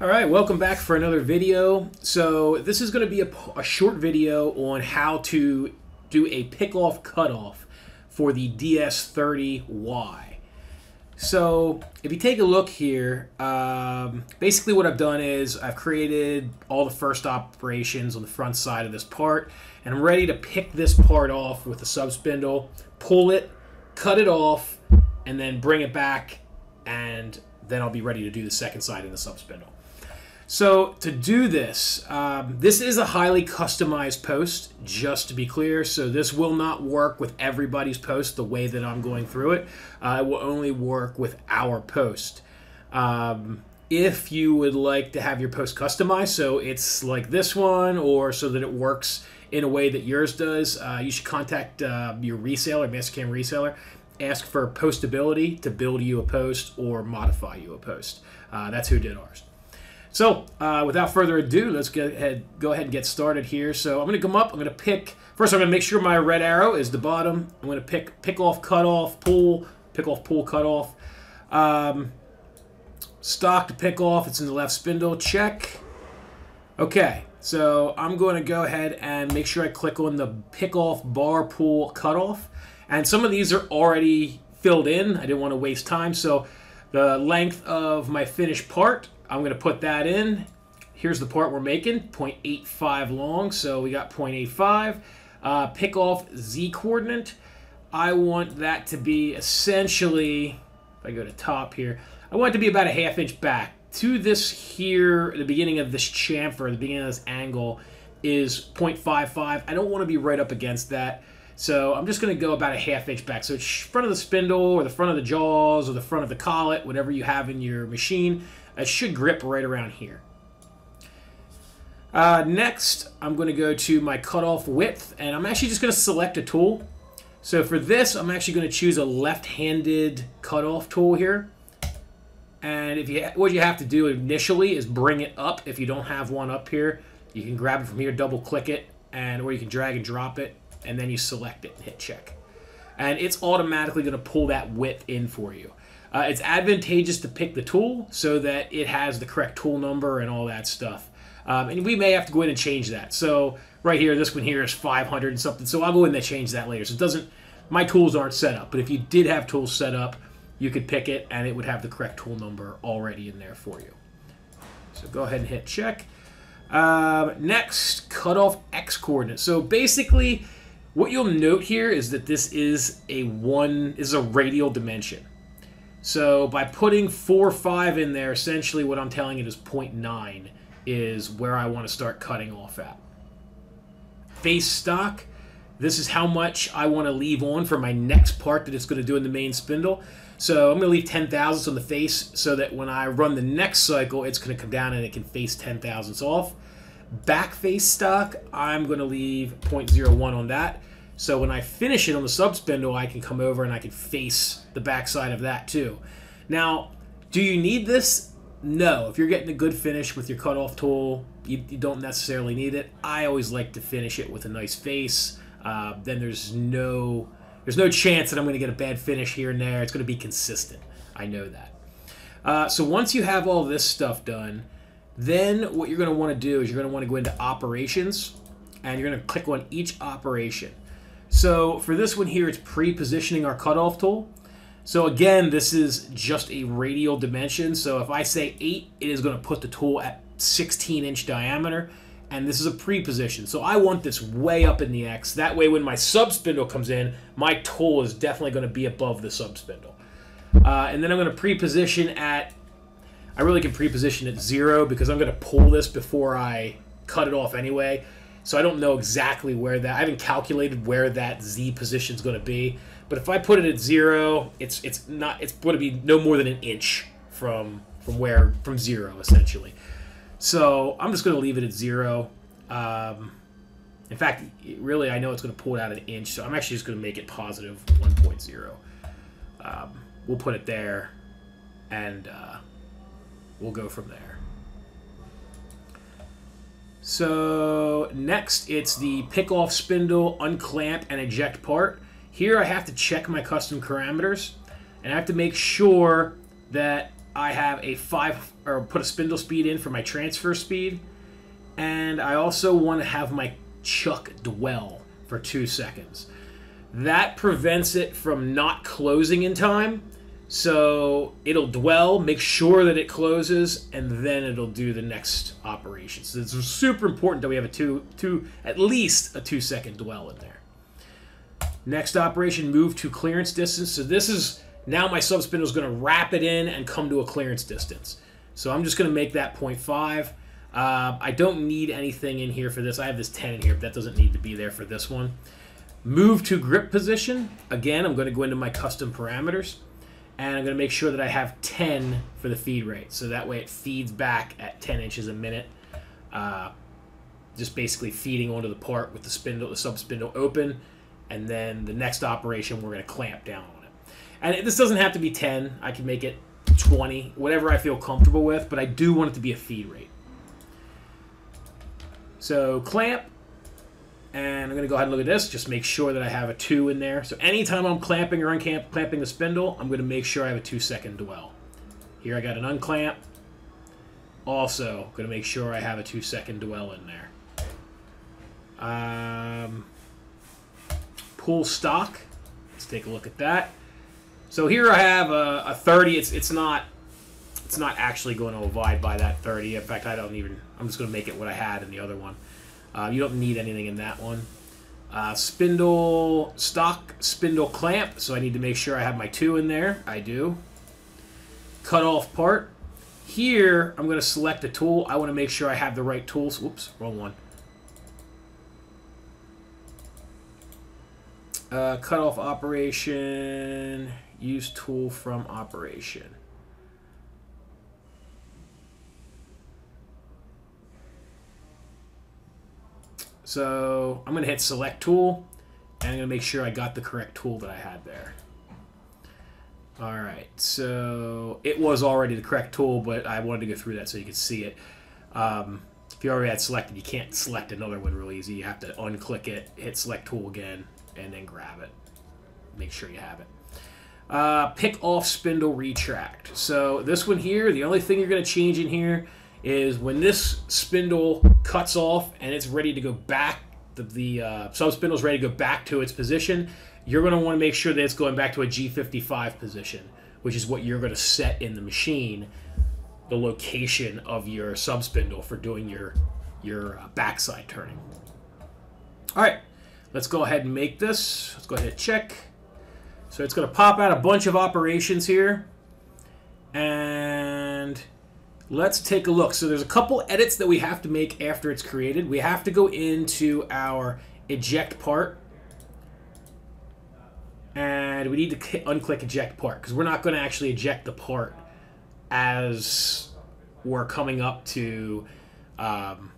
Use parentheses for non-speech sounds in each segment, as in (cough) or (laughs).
All right, welcome back for another video. So this is going to be a, a, short video on how to do a pick-off cutoff for the DS30Y. So if you take a look here, um, basically what I've done is I've created all the first operations on the front side of this part, and I'm ready to pick this part off with the sub spindle, pull it, cut it off, and then bring it back, and then I'll be ready to do the second side in the sub spindle. So to do this, um, this is a highly customized post, just to be clear. So this will not work with everybody's post the way that I'm going through it. Uh, it will only work with our post. Um, if you would like to have your post customized, so it's like this one, or so that it works in a way that yours does, uh, you should contact uh, your reseller, Mastercam reseller, ask for postability to build you a post or modify you a post. Uh, that's who did ours. So, uh, without further ado, let's go ahead, go ahead and get started here. So, I'm going to come up. I'm going to pick. First, I'm going to make sure my red arrow is the bottom. I'm going to pick pick off, cut off, pull, pick off, pull, cut off. Um, stock to pick off. It's in the left spindle. Check. Okay, so I'm going to go ahead and make sure I click on the pick off, bar, pull, cut off. And some of these are already filled in. I didn't want to waste time. So, the length of my finished part I'm going to put that in. Here's the part we're making, 0.85 long, so we got 0.85. Uh, pick off Z coordinate. I want that to be essentially, if I go to top here, I want it to be about a half inch back. To this here, the beginning of this chamfer, the beginning of this angle is 0.55. I don't want to be right up against that. So I'm just going to go about a half inch back. So it's front of the spindle or the front of the jaws or the front of the collet, whatever you have in your machine. It should grip right around here. Uh, next, I'm going to go to my cutoff width, and I'm actually just going to select a tool. So for this, I'm actually going to choose a left-handed cutoff tool here. And if you what you have to do initially is bring it up. If you don't have one up here, you can grab it from here, double click it, and or you can drag and drop it, and then you select it and hit check. And it's automatically going to pull that width in for you. Uh, it's advantageous to pick the tool so that it has the correct tool number and all that stuff. Um, and we may have to go in and change that. So right here, this one here is 500 and something. So I'll go in and change that later. So it doesn't, my tools aren't set up. But if you did have tools set up, you could pick it and it would have the correct tool number already in there for you. So go ahead and hit check. Um, next, cut off X coordinate. So basically, what you'll note here is that this is a one is a radial dimension. So by putting 4, 5 in there, essentially what I'm telling it is 0.9 is where I want to start cutting off at. Face stock, this is how much I want to leave on for my next part that it's going to do in the main spindle. So I'm going to leave 10 thousandths on the face so that when I run the next cycle, it's going to come down and it can face 10 thousandths off. Back face stock, I'm going to leave 0.01 on that. So when I finish it on the sub spindle, I can come over and I can face the backside of that too. Now, do you need this? No. If you're getting a good finish with your cutoff tool, you, you don't necessarily need it. I always like to finish it with a nice face. Uh, then there's no there's no chance that I'm going to get a bad finish here and there. It's going to be consistent. I know that. Uh, so once you have all this stuff done, then what you're going to want to do is you're going to want to go into operations and you're going to click on each operation. So for this one here, it's pre-positioning our cutoff tool. So again, this is just a radial dimension. So if I say 8, it is going to put the tool at 16 inch diameter. And this is a pre-position. So I want this way up in the X. That way when my sub spindle comes in, my tool is definitely going to be above the sub spindle. Uh, and then I'm going to pre-position at, I really can pre-position at 0 because I'm going to pull this before I cut it off anyway. So I don't know exactly where that. I haven't calculated where that z position is going to be. But if I put it at zero, it's it's not. It's going to be no more than an inch from from where from zero essentially. So I'm just going to leave it at zero. Um, in fact, really, I know it's going to pull it out an inch, so I'm actually just going to make it positive 1.0. Um, we'll put it there, and uh, we'll go from there. So next, it's the pick off spindle, unclamp, and eject part. Here I have to check my custom parameters, and I have to make sure that I have a 5 or put a spindle speed in for my transfer speed. And I also want to have my chuck dwell for two seconds. That prevents it from not closing in time. So it'll dwell, make sure that it closes, and then it'll do the next operation. So it's super important that we have a two, two, at least a two second dwell in there. Next operation, move to clearance distance. So this is now my sub spindle is going to wrap it in and come to a clearance distance. So I'm just going to make that 0.5. Uh, I don't need anything in here for this. I have this 10 in here, but that doesn't need to be there for this one. Move to grip position. Again, I'm going to go into my custom parameters. And I'm going to make sure that I have 10 for the feed rate. So that way it feeds back at 10 inches a minute. Uh, just basically feeding onto the part with the spindle, the sub spindle open. And then the next operation, we're going to clamp down on it. And this doesn't have to be 10. I can make it 20, whatever I feel comfortable with. But I do want it to be a feed rate. So clamp, and I'm going to go ahead and look at this. Just make sure that I have a 2 in there. So anytime I'm clamping or unclamping the spindle, I'm going to make sure I have a 2 second dwell. Here I got an unclamp. Also, going to make sure I have a 2 second dwell in there. Um, pull stock. Let's take a look at that. So here I have a, a 30. It's it's not it's not actually going to abide by that 30. In fact, I don't even. I'm just going to make it what I had in the other one. Uh, you don't need anything in that one. Uh, spindle stock spindle clamp. So I need to make sure I have my two in there. I do. Cut off part. Here, I'm going to select a tool. I want to make sure I have the right tools. Whoops, wrong one. Uh, cut off operation. Use tool from operation. So I'm going to hit select tool and I'm going to make sure I got the correct tool that I had there. All right, so it was already the correct tool, but I wanted to go through that so you could see it. Um, if you already had selected, you can't select another one real easy. You have to unclick it, hit select tool again, and then grab it. Make sure you have it. Uh, pick off spindle retract. So this one here, the only thing you're going to change in here is when this spindle cuts off and it's ready to go back, the, the uh, sub spindle is ready to go back to its position, you're going to want to make sure that it's going back to a G55 position, which is what you're going to set in the machine, the location of your sub spindle for doing your, your uh, backside turning. All right, let's go ahead and make this. Let's go ahead and check. So it's going to pop out a bunch of operations here. And let's take a look. So there's a couple edits that we have to make after it's created. We have to go into our eject part. And we need to unclick eject part because we're not going to actually eject the part as we're coming up to, um,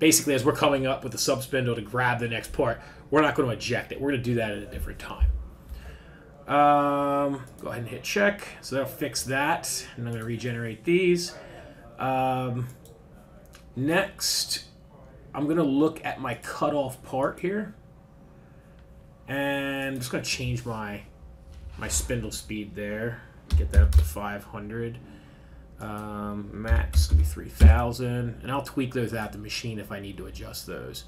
basically as we're coming up with the sub spindle to grab the next part. We're not going to eject it. We're going to do that at a different time. Um, go ahead and hit check. So that'll fix that. And I'm going to regenerate these. Um, next, I'm going to look at my cutoff part here. And I'm just going to change my my spindle speed there. Get that up to 500. Um, max to be 3000. And I'll tweak those out the machine if I need to adjust those.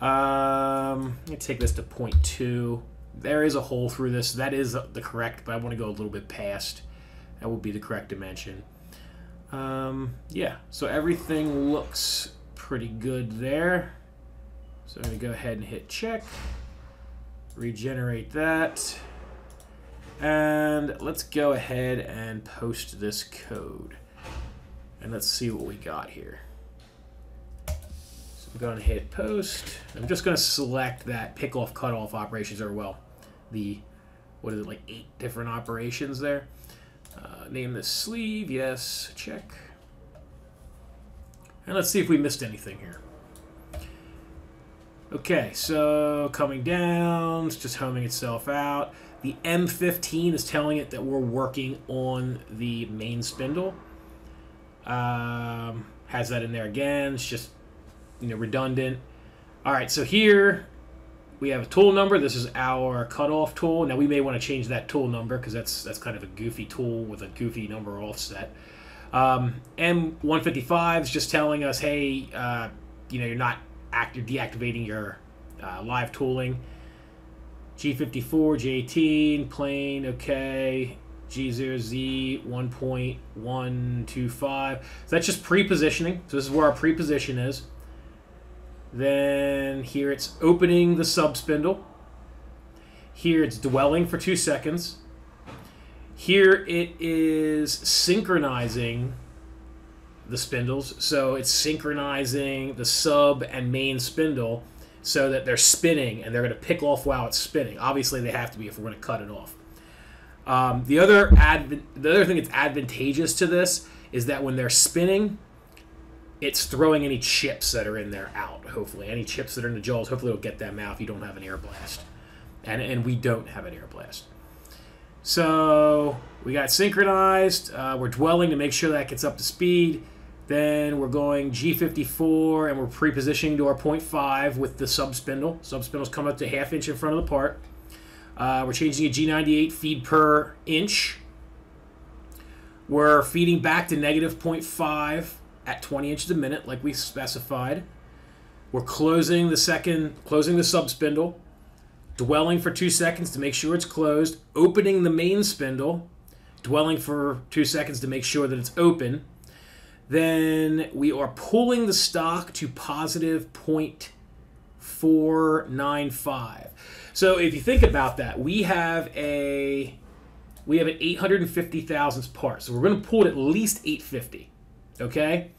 Um, me take this to 0.2. There is a hole through this. That is the correct, but I want to go a little bit past. That would be the correct dimension. Um, yeah, so everything looks pretty good there. So I'm going to go ahead and hit check. Regenerate that. And let's go ahead and post this code. And let's see what we got here. So I'm going to hit post. I'm just going to select that pick off cut off operations, or well, the, what is it, like eight different operations there. Uh, name this sleeve, yes, check. And let's see if we missed anything here. Okay, so coming down, it's just homing itself out. The M15 is telling it that we're working on the main spindle. Um, has that in there again. It's just, you know, redundant. All right, so here we have a tool number. This is our cutoff tool. Now we may want to change that tool number because that's that's kind of a goofy tool with a goofy number offset. Um, M155 is just telling us, hey, uh, you know, you're not act- you're deactivating your uh, live tooling. G54, G18, plane, okay. G0Z 1.125. So that's just pre-positioning. So this is where our pre-position is. Then here it's opening the sub spindle. Here it's dwelling for two seconds. Here it is synchronizing the spindles. So it's synchronizing the sub and main spindle so that they're spinning and they're going to pick off while it's spinning. Obviously, they have to be if we're going to cut it off. Um, the other adv- the other thing that's advantageous to this is that when they're spinning, it's throwing any chips that are in there out. Hopefully, any chips that are in the jaws, hopefully it'll get them out if you don't have an air blast, and and we don't have an air blast. So we got synchronized. Uh, we're dwelling to make sure that gets up to speed. Then we're going G54 and we're pre-positioning to our 0.5 with the sub spindle. Sub spindles come up to half inch in front of the part. Uh, we're changing a G98 feed per inch. We're feeding back to negative 0.5 at 20 inches a minute, like we specified. We're closing the second, closing the sub spindle, dwelling for two seconds to make sure it's closed, opening the main spindle, dwelling for two seconds to make sure that it's open. Then we are pulling the stock to positive 0.495. So if you think about that, we have a we have an 850 thousandths part. So we're going to pull it at least 850. Okay.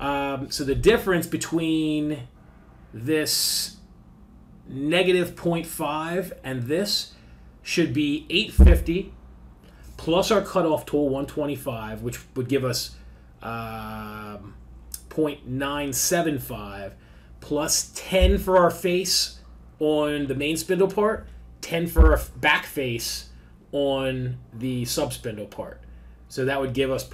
Um, so the difference between this negative 0.5 and this should be 850 plus our cutoff tool 125, which would give us um, 0.975 plus 10 for our face on the main spindle part, 10 for our back face on the sub spindle part. So that would give us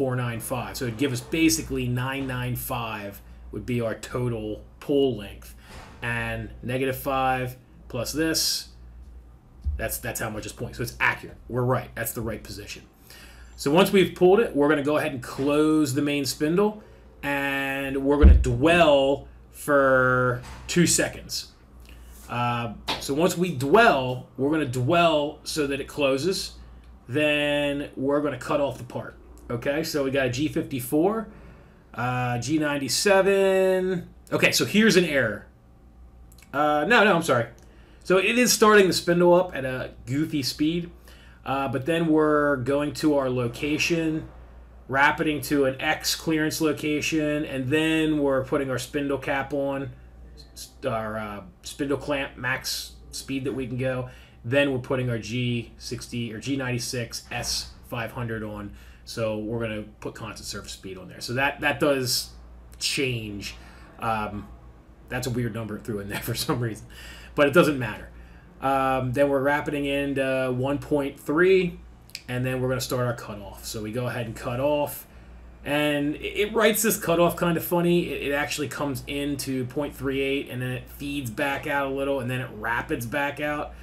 0.495. So it would give us basically 995 would be our total pull length. And negative 5 plus this, that's that's how much is pulling. So it's accurate. We're right. That's the right position. So once we've pulled it, we're going to go ahead and close the main spindle and we're going to dwell for two seconds. Uh, so once we dwell, we're going to dwell so that it closes. Then we're going to cut off the part. Okay, so we got a G54, uh, G97. Okay, so here's an error. Uh, no, no, I'm sorry. So it is starting the spindle up at a goofy speed. Uh, but then we're going to our location, rapiding to an X clearance location, and then we're putting our spindle cap on, our uh, spindle clamp max speed that we can go. Then we're putting our G60 or G96 S500 on. So we're going to put constant surface speed on there. So that, that does change. Um, that's a weird number it threw in there (laughs) for some reason. But it doesn't matter. Um, then we're rapiding into 1.3, and then we're going to start our cutoff. So we go ahead and cut off. And it writes this cutoff kind of funny. It, actually comes into 0.38, and then it feeds back out a little, and then it rapids back out.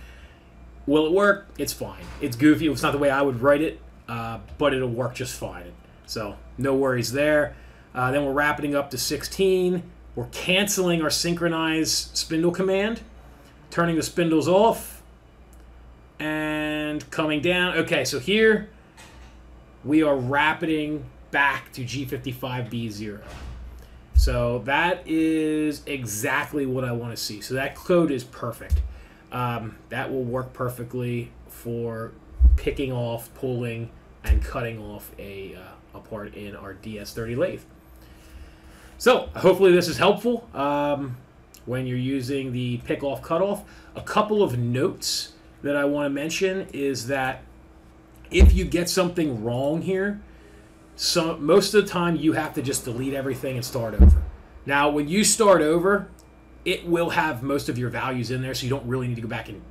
Will it work? It's fine. It's goofy. It's not the way I would write it, uh, but it'll work just fine. So no worries there. Uh, then we're rapiding up to 16. We're canceling our synchronize spindle command turning the spindles off and coming down. Okay, so here we are rapiding back to G55B0. So that is exactly what I want to see. So that code is perfect. Um, that will work perfectly for picking off, pulling, and cutting off a, uh, a part in our DS30 lathe. So hopefully this is helpful. Um, when you're using the pick off cutoff. A couple of notes that I want to mention is that if you get something wrong here, so most of the time you have to just delete everything and start over. Now, when you start over, it will have most of your values in there, so you don't really need to go back and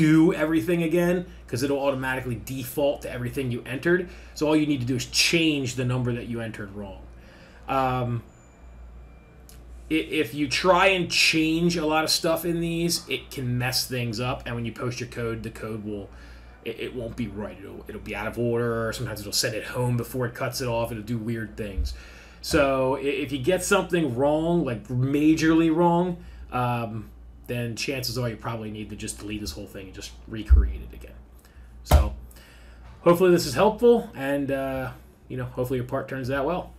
do everything again because it'll automatically default to everything you entered. So all you need to do is change the number that you entered wrong. Um, if you try and change a lot of stuff in these, it can mess things up. And when you post your code, the code will it, it won't be right. It'll, it'll be out of order. Sometimes it'll send it home before it cuts it off. It'll do weird things. So if you get something wrong, like majorly wrong, um, then chances are you probably need to just delete this whole thing and just recreate it again. So hopefully this is helpful, and uh, you know hopefully your part turns out well.